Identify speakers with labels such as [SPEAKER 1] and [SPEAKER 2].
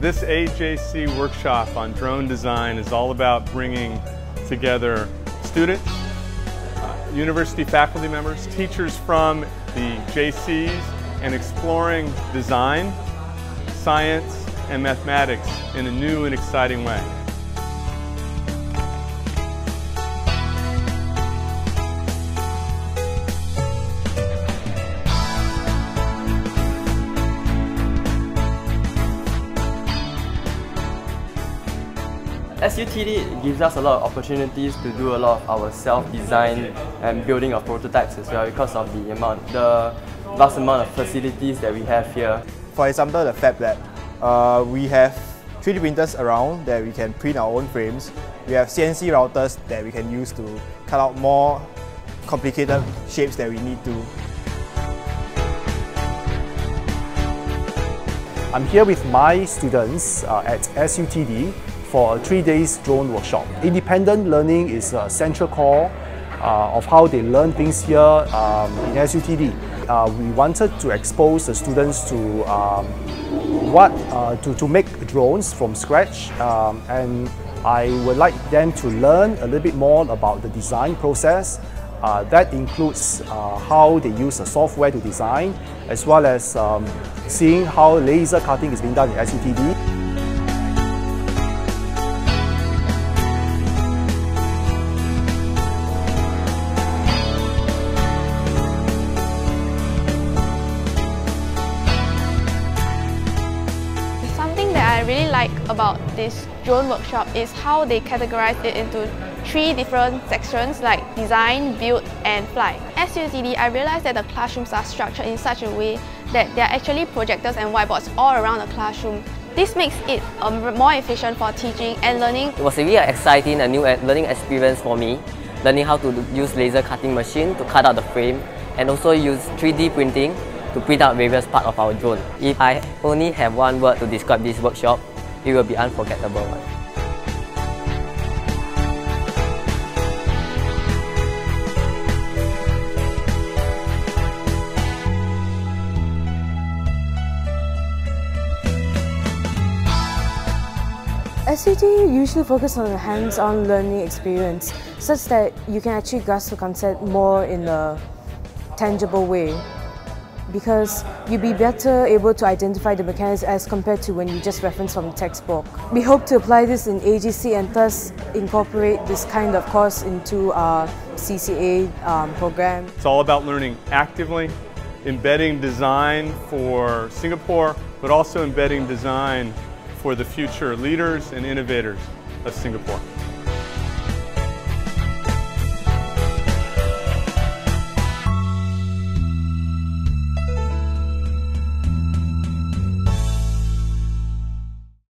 [SPEAKER 1] This AJC workshop on drone design is all about bringing together students, uh, university faculty members, teachers from the JCs, and exploring design, science, and mathematics in a new and exciting way.
[SPEAKER 2] SUTD gives us a lot of opportunities to do a lot of our self-design and building of prototypes as well because of the amount, the vast amount of facilities that we have here.
[SPEAKER 3] For example, the Fab Lab. Uh, we have 3D printers around that we can print our own frames. We have CNC routers that we can use to cut out more complicated shapes that we need to.
[SPEAKER 4] I'm here with my students uh, at SUTD for a three days drone workshop. Independent learning is a central core uh, of how they learn things here um, in SUTD. Uh, we wanted to expose the students to um, what uh, to, to make drones from scratch um, and I would like them to learn a little bit more about the design process. Uh, that includes uh, how they use the software to design as well as um, seeing how laser cutting is being done in SUTD.
[SPEAKER 5] I really like about this drone workshop is how they categorize it into three different sections like design, build and fly. At SUTD, I realized that the classrooms are structured in such a way that there are actually projectors and whiteboards all around the classroom. This makes it um, more efficient for teaching and learning.
[SPEAKER 6] It was really exciting and new learning experience for me, learning how to use laser cutting machine to cut out the frame and also use 3D printing to print out various parts of our drone. If I only have one word to describe this workshop, it will be unforgettable one.
[SPEAKER 7] SUT usually focus on a hands-on learning experience such that you can actually grasp the concept more in a tangible way because you'll be better able to identify the mechanics as compared to when you just reference from the textbook. We hope to apply this in AJC and thus incorporate this kind of course into our CCA um, program.
[SPEAKER 1] It's all about learning actively, embedding design for Singapore, but also embedding design for the future leaders and innovators of Singapore.